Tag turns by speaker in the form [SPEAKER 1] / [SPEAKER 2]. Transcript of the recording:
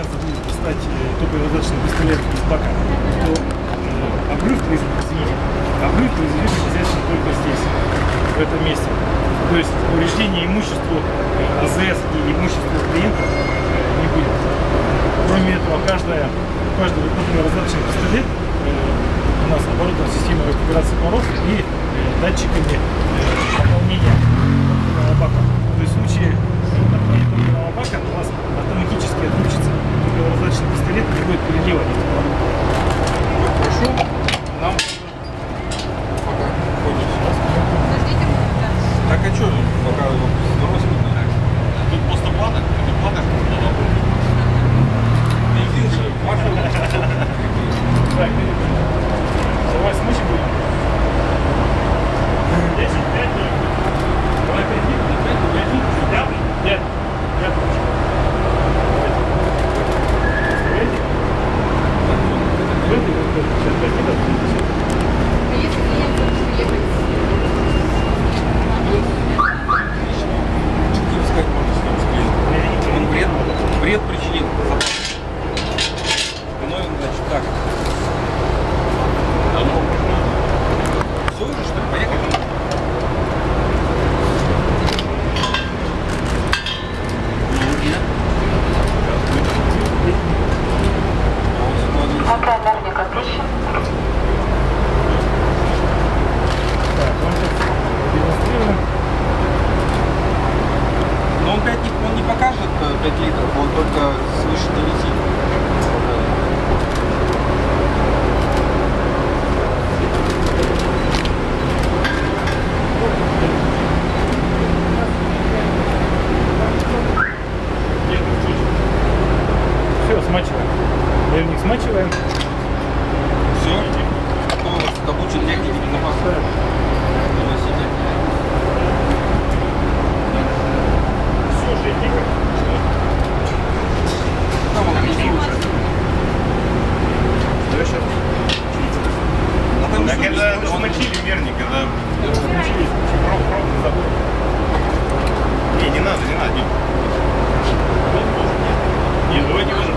[SPEAKER 1] момент забыл достать э, топливо-раздаточный пистолет из бака, то э, обрыв, произ- извините, обрыв произойдет обязательно только здесь, в этом месте. То есть повреждение имуществу э, АЗС и имуществу клиента не будет. Кроме этого, каждая, каждый топливо-раздаточный пистолет у нас оборудован системой рекуперации паров и датчиками наполнения топливного бака. То есть в случае наполнения топливного бака у вас автоматически отключится топливо-раздаточный пистолет и не будет перелива нефтепровода.
[SPEAKER 2] Хорошо. Нам пока ходит сейчас.
[SPEAKER 3] Подождите, да.
[SPEAKER 2] Так а что, пока здорово
[SPEAKER 4] Тут просто платок, ты платок надо
[SPEAKER 2] Бензин
[SPEAKER 1] так.
[SPEAKER 3] А
[SPEAKER 4] ну,
[SPEAKER 2] Все уже, что ли? Поехали? Он 5 не, он не покажет э, 5 литров, он только свыше 9.
[SPEAKER 1] Древник смачиваем.
[SPEAKER 2] Все. Капучин техники безопасности.
[SPEAKER 1] Слушай, дико.
[SPEAKER 2] Там он внизу уже.
[SPEAKER 4] Что еще?
[SPEAKER 2] А там
[SPEAKER 4] да,
[SPEAKER 2] когда
[SPEAKER 4] смочили
[SPEAKER 2] мерник, когда
[SPEAKER 4] смочили, пробку забыл. Не, не надо, не надо. Не, давай не